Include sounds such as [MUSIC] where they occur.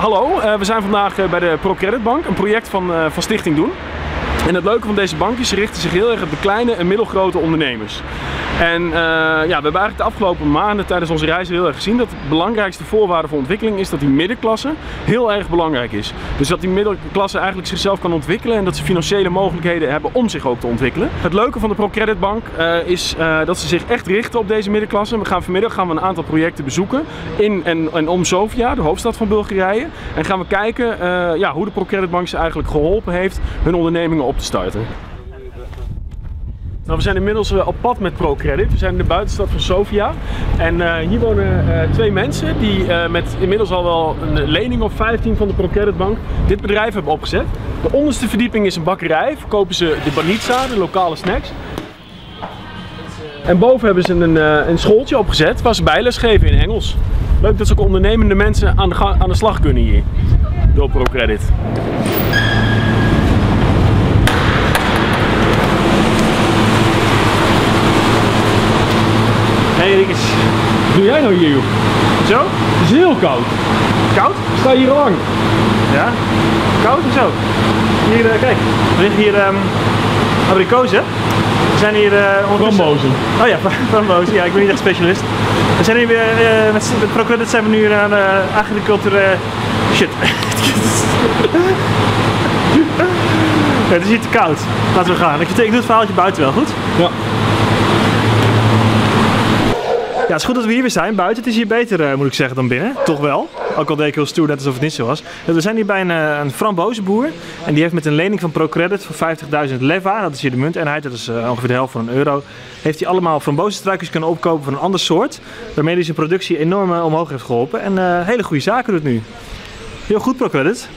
hallo, uh, we zijn vandaag uh, bij de ProCredit Bank, een project van, van Stichting Doen. En het leuke van deze bank is, ze richten zich heel erg op de kleine en middelgrote ondernemers. En uh, ja, we hebben eigenlijk de afgelopen maanden tijdens onze reizen heel erg gezien dat de belangrijkste voorwaarde voor ontwikkeling is dat die middenklasse heel erg belangrijk is. Dus dat die middenklasse eigenlijk zichzelf kan ontwikkelen en dat ze financiële mogelijkheden hebben om zich ook te ontwikkelen. Het leuke van de ProCredit Bank uh, is uh, dat ze zich echt richten op deze middenklasse. We gaan vanmiddag gaan we een aantal projecten bezoeken in en, en om Sofia, de hoofdstad van Bulgarije. En gaan we kijken ja, hoe de ProCredit Bank ze eigenlijk geholpen heeft hun ondernemingen op te starten. Nou, we zijn inmiddels uh, op pad met ProCredit. We zijn in de buitenstad van Sofia. En uh, hier wonen uh, twee mensen die met inmiddels al wel een lening of 15 van de ProCredit Bank dit bedrijf hebben opgezet. De onderste verdieping is een bakkerij. Verkopen ze de banitsa, de lokale snacks. En boven hebben ze een, een schooltje opgezet waar ze bijles geven in Engels. Leuk dat ze ook ondernemende mensen aan aan de slag kunnen hier. Door ProCredit. Hé hey, Rikkes, wat doe jij nou hier joh? Zo? Het is heel koud. Koud? Ik sta hier al lang. Ja? Koud of zo? Hier, uh, kijk, er liggen hier um, abrikozen. We zijn hier uh, Frambozen. Oh ja, [LAUGHS] frambozen. Ja, ik ben niet echt specialist. We zijn hier weer, uh, met, met ProCredit zijn we nu aan uh, agricultuur... shit. ja, [LAUGHS] het is hier te koud. Laten we gaan. Ik, ik doe het verhaaltje buiten wel, goed? Ja. Het is goed dat we hier weer zijn. Buiten het is hier beter, uh, moet ik zeggen, dan binnen. Toch wel. Ook al deed ik heel stoer, net alsof het niet zo was. We zijn hier bij een, uh, een frambozenboer. En die heeft met een lening van ProCredit voor 50.000 leva, dat is hier de munteenheid, dat is uh, ongeveer de helft van een euro, heeft hij allemaal frambozenstruikjes kunnen opkopen van een ander soort. Waarmee hij zijn productie enorm omhoog heeft geholpen. En hele goede zaken doet nu. Heel goed ProCredit.